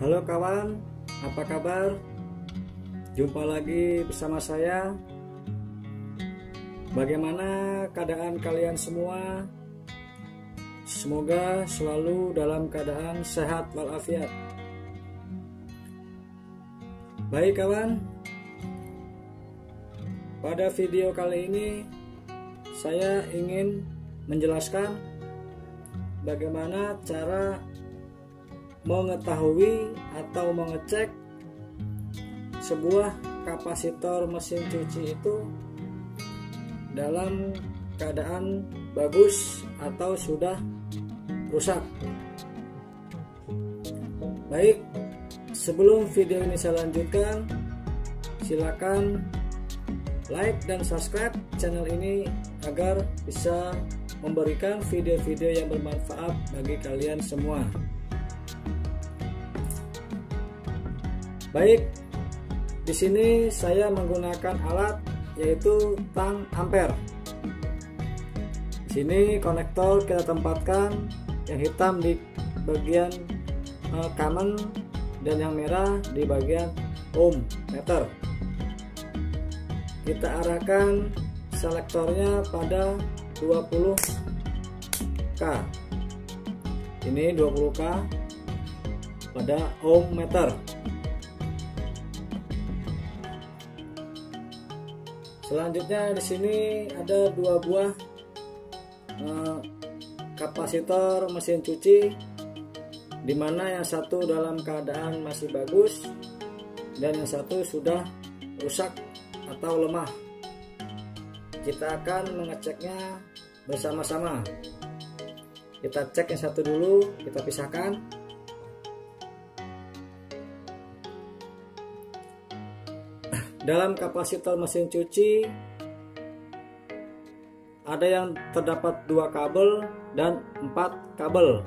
Halo kawan, apa kabar? Jumpa lagi bersama saya. Bagaimana keadaan kalian semua? Semoga selalu dalam keadaan sehat walafiat. Baik kawan, pada video kali ini saya ingin menjelaskan bagaimana cara mengetahui atau mengecek sebuah kapasitor mesin cuci itu dalam keadaan bagus atau sudah rusak. Baik, sebelum video ini saya lanjutkan, silakan like dan subscribe channel ini agar bisa memberikan video-video yang bermanfaat bagi kalian semua. Baik, di sini saya menggunakan alat yaitu tang ampere. Di sini konektor kita tempatkan yang hitam di bagian uh, kanan dan yang merah di bagian ohm meter. Kita arahkan selektornya pada 20K. Ini 20K pada ohm meter. Selanjutnya di sini ada dua buah uh, kapasitor mesin cuci di mana yang satu dalam keadaan masih bagus dan yang satu sudah rusak atau lemah. Kita akan mengeceknya bersama-sama. Kita cek yang satu dulu, kita pisahkan. Dalam kapasitor mesin cuci ada yang terdapat dua kabel dan empat kabel.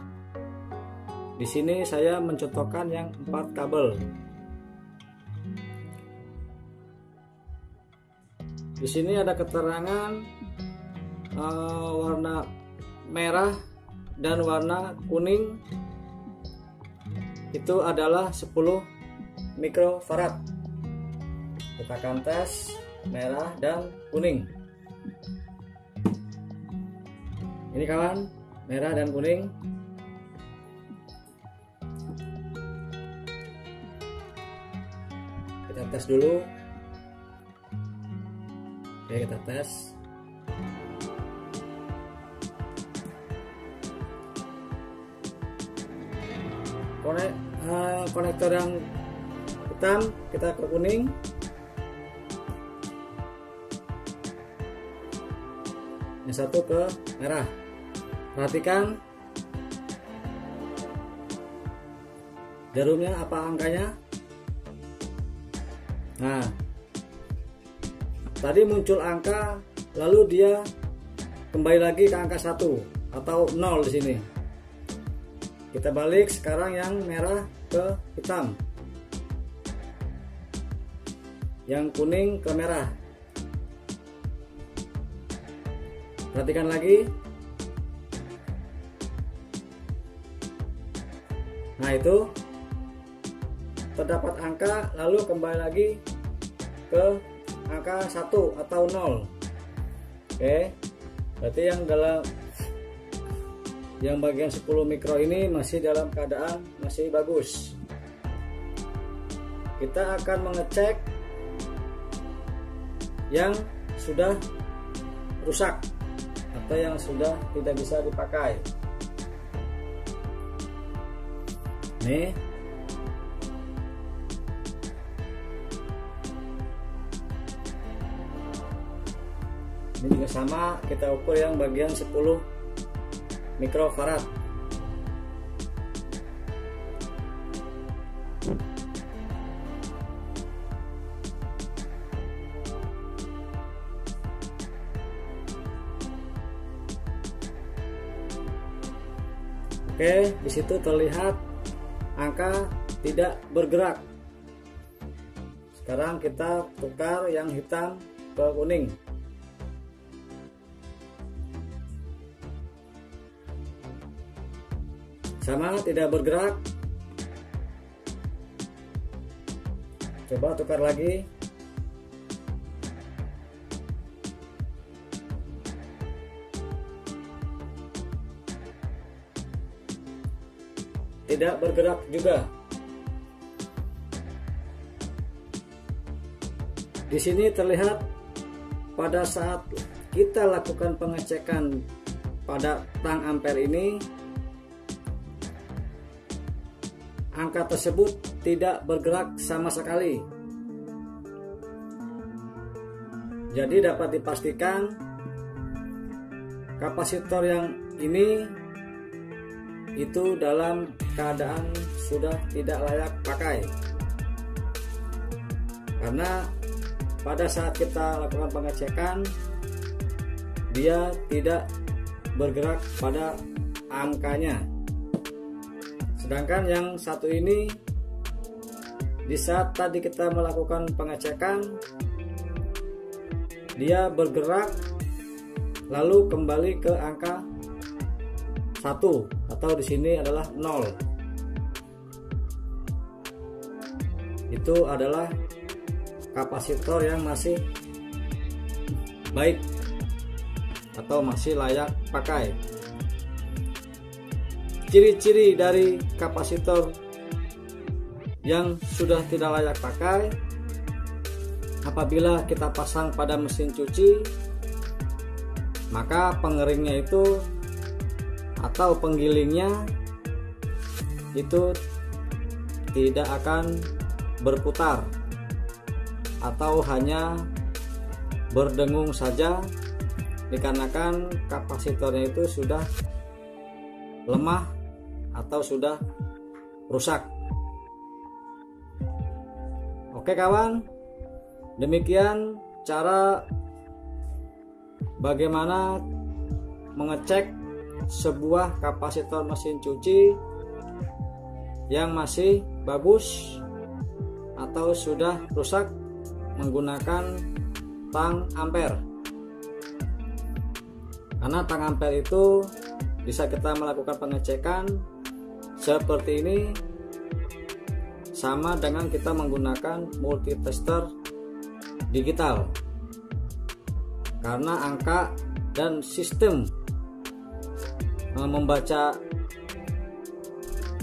Di sini saya mencontohkan yang empat kabel. Di sini ada keterangan uh, warna merah dan warna kuning itu adalah 10 mikrofarad kita akan tes merah dan kuning. Ini kawan merah dan kuning. Kita tes dulu. Oke kita tes. Uh, konektor yang hitam kita ke kuning yang satu ke merah. Perhatikan. Jarumnya apa angkanya? Nah. Tadi muncul angka lalu dia kembali lagi ke angka satu atau nol di sini. Kita balik sekarang yang merah ke hitam. Yang kuning ke merah perhatikan lagi. Nah itu terdapat angka lalu kembali lagi ke angka 1 atau 0 oke berarti yang dalam yang bagian 10 mikro ini masih dalam keadaan masih bagus. Kita akan mengecek yang sudah rusak atau yang sudah tidak bisa dipakai. Nih ini juga sama kita ukur yang bagian 10 mikrofarad Oke, di situ terlihat angka tidak bergerak. Sekarang kita tukar yang hitam ke kuning. Sama tidak bergerak. coba tukar lagi tidak bergerak juga. Di sini terlihat pada saat kita lakukan pengecekan pada tang ampere ini angka tersebut tidak bergerak sama sekali. Jadi dapat dipastikan kapasitor yang ini itu dalam keadaan sudah tidak layak pakai. Karena pada saat kita lakukan pengecekan dia tidak bergerak pada angkanya. Sedangkan yang satu ini di saat tadi kita melakukan pengecekan dia bergerak lalu kembali ke angka 1 atau di sini adalah 0 itu adalah kapasitor yang masih baik atau masih layak pakai. Ciri-ciri dari kapasitor yang sudah tidak layak pakai apabila kita pasang pada mesin cuci maka pengeringnya itu atau penggilingnya itu tidak akan berputar atau hanya berdengung saja dikarenakan kapasitornya itu sudah lemah atau sudah rusak. Oke kawan. Demikian cara bagaimana mengecek sebuah kapasitor mesin cuci yang masih bagus atau sudah rusak menggunakan tang ampere karena tang ampere itu bisa kita melakukan pengecekan seperti ini sama dengan kita menggunakan multitester digital. Karena angka dan sistem membaca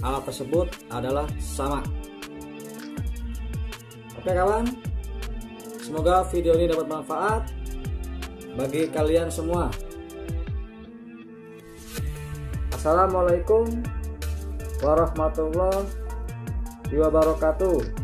alat tersebut adalah sama. Oke kawan. Semoga video ini dapat manfaat bagi kalian semua. Assalamualaikum warahmatullahi wabarakatuh